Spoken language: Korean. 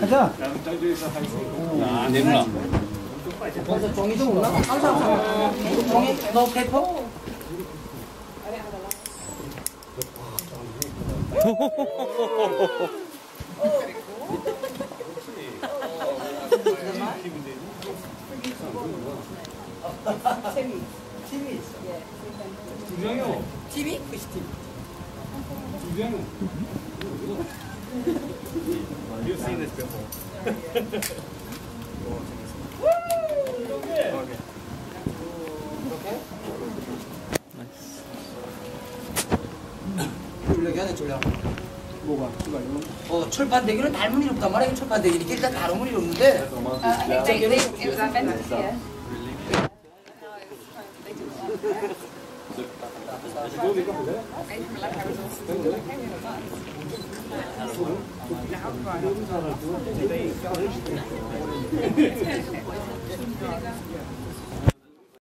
가자. 아, 내누나. 거기서 종이 좀 없나? 항상 종이 너 페퍼? TV 있어. 두명이요. TV? 그치 TV. You've seen this before. 줄려기 하네 줄려. 뭐가? 이거 이거. 어 철판대기는 닮은 일 없단 말이야. 철판대기니까 일단 다른 일 없는데. Uh, they, it Ja,